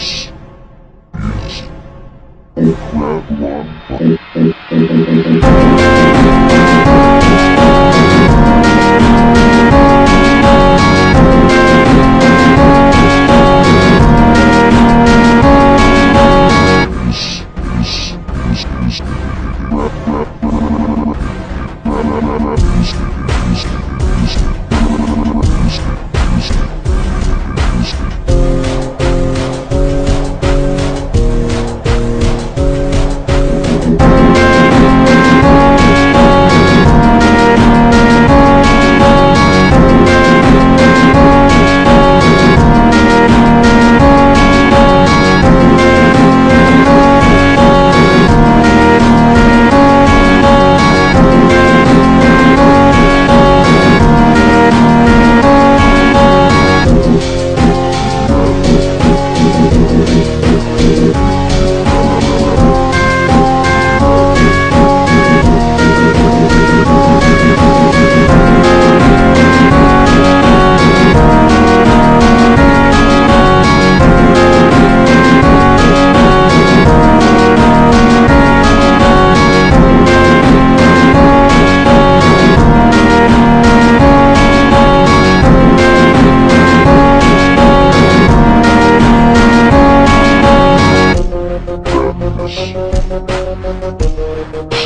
Yes. Yes. Oh, crab run.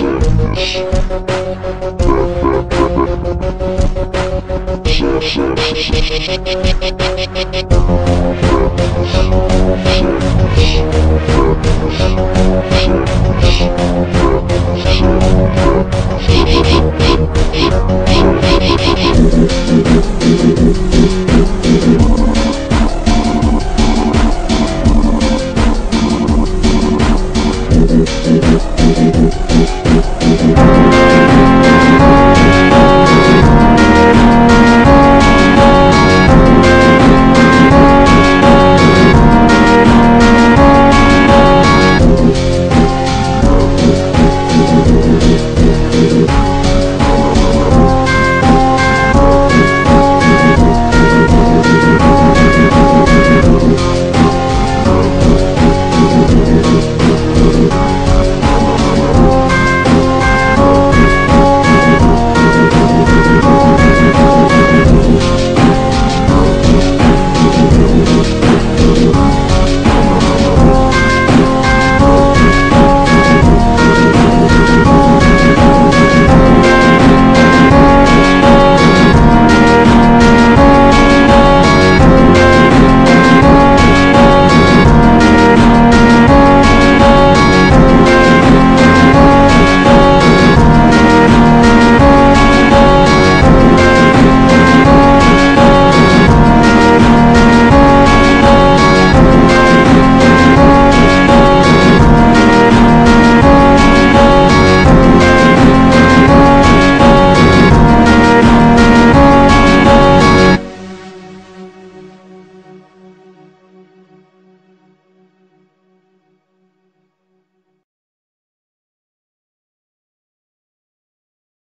sadness. Sadness.